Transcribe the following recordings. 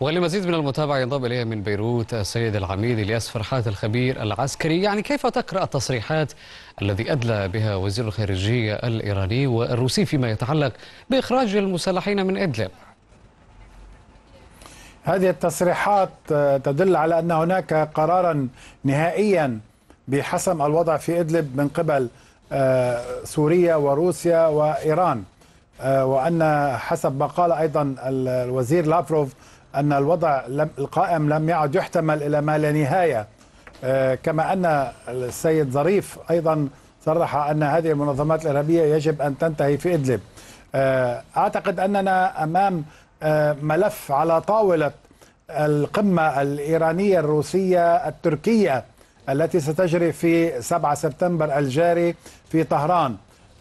ولمزيد من المتابعة ينضم إليها من بيروت السيد العميد الياس فرحات الخبير العسكري. يعني كيف تقرأ التصريحات الذي أدلى بها وزير الخارجية الإيراني والروسي فيما يتعلق بإخراج المسلحين من إدلب؟ هذه التصريحات تدل على أن هناك قرارا نهائيا بحسم الوضع في إدلب من قبل سوريا وروسيا وإيران وأن حسب ما قال أيضا الوزير لافروف أن الوضع القائم لم يعد يحتمل إلى ما لا نهاية. كما أن السيد ظريف أيضا صرح أن هذه المنظمات الإرهابية يجب أن تنتهي في إدلب. أعتقد أننا أمام ملف على طاولة القمة الإيرانية الروسية التركية التي ستجري في 7 سبتمبر الجاري في طهران.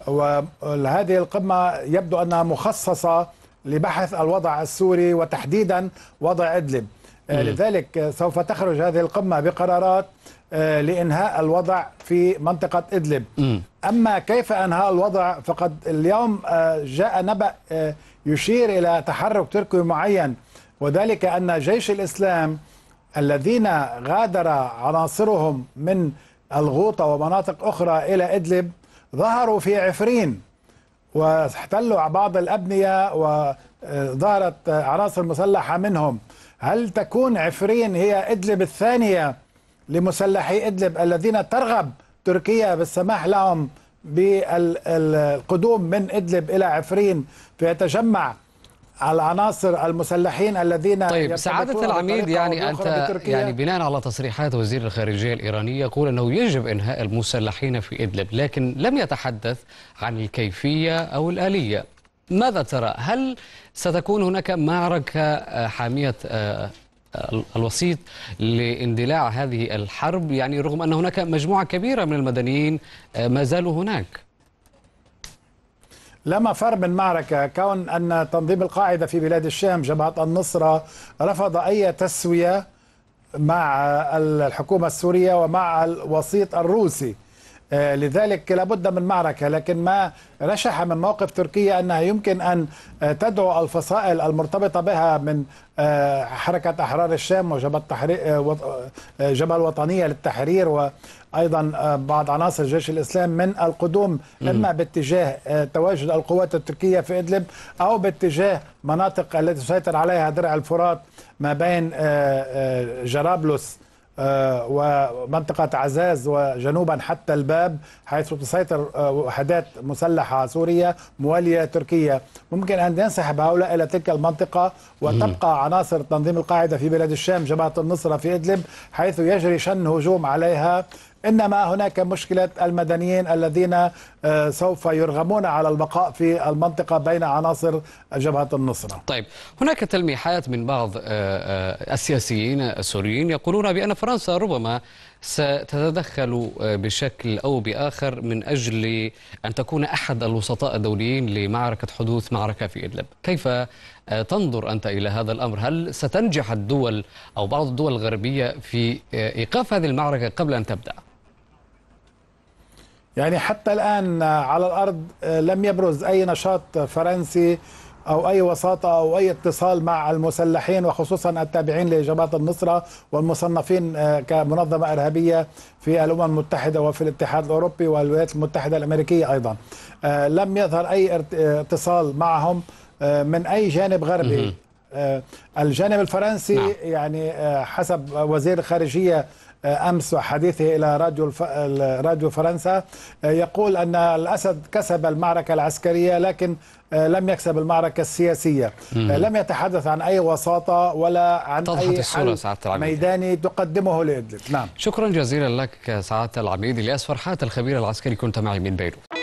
وهذه القمة يبدو أنها مخصصة لبحث الوضع السوري وتحديدا وضع إدلب. لذلك سوف تخرج هذه القمة بقرارات لإنهاء الوضع في منطقة إدلب. أما كيف أنهاء الوضع؟ فقد اليوم جاء نبأ يشير إلى تحرك تركي معين وذلك أن جيش الإسلام الذين غادر عناصرهم من الغوطة ومناطق أخرى إلى إدلب ظهروا في عفرين. واحتلوا بعض الأبنية وظهرت عناصر مسلحة منهم. هل تكون عفرين هي إدلب الثانية لمسلحي إدلب الذين ترغب تركيا بالسماح لهم بالقدوم من إدلب إلى عفرين؟ فيتجمع العناصر المسلحين الذين طيب سعادة العميد يعني أنت يعني بناء على تصريحات وزير الخارجية الإيراني يقول أنه يجب إنهاء المسلحين في إدلب لكن لم يتحدث عن الكيفية أو الآلية. ماذا ترى؟ هل ستكون هناك معركة حامية الوسيط لاندلاع هذه الحرب؟ يعني رغم أن هناك مجموعة كبيرة من المدنيين ما زالوا هناك. لا مفر من معركة كون أن تنظيم القاعدة في بلاد الشام جبهة النصرة رفض أي تسوية مع الحكومة السورية ومع الوسيط الروسي. لذلك لابد من معركة لكن ما رشح من موقف تركيا أنها يمكن أن تدعو الفصائل المرتبطة بها من حركة أحرار الشام وجبهة جبهة الوطنية للتحرير وأيضا بعض عناصر الجيش الإسلام من القدوم إما باتجاه تواجد القوات التركية في إدلب أو باتجاه مناطق التي تسيطر عليها درع الفرات ما بين جرابلس ومنطقة عزاز وجنوبا حتى الباب حيث تسيطر وحدات مسلحة سورية موالية تركيا ممكن أن ينسحب هؤلاء إلى تلك المنطقة وتبقى عناصر تنظيم القاعدة في بلاد الشام جبهة النصرة في إدلب حيث يجري شن هجوم عليها. إنما هناك مشكلة المدنيين الذين سوف يرغمون على البقاء في المنطقة بين عناصر جبهة النصرة. طيب، هناك تلميحات من بعض السياسيين السوريين يقولون بأن فرنسا ربما ستتدخل بشكل أو بآخر من أجل أن تكون أحد الوسطاء الدوليين لمعركة حدوث معركة في إدلب، كيف تنظر أنت إلى هذا الأمر؟ هل ستنجح الدول أو بعض الدول الغربية في إيقاف هذه المعركة قبل أن تبدأ؟ يعني حتى الآن على الأرض لم يبرز أي نشاط فرنسي أو أي وساطة أو أي اتصال مع المسلحين وخصوصا التابعين لجبهة النصرة والمصنفين كمنظمة إرهابية في الأمم المتحدة وفي الاتحاد الأوروبي والولايات المتحدة الأمريكية أيضا. لم يظهر أي اتصال معهم من أي جانب غربي. الجانب الفرنسي نعم. يعني حسب وزير الخارجية أمس وحديثه إلى راديو راديو فرنسا. يقول أن الأسد كسب المعركة العسكرية لكن لم يكسب المعركة السياسية. مم. لم يتحدث عن أي وساطة ولا عن أي حل ميداني تقدمه لادلب نعم. شكرا جزيلا لك سعادة العميد. الياس فرحات الخبير العسكري كنت معي من بيروت.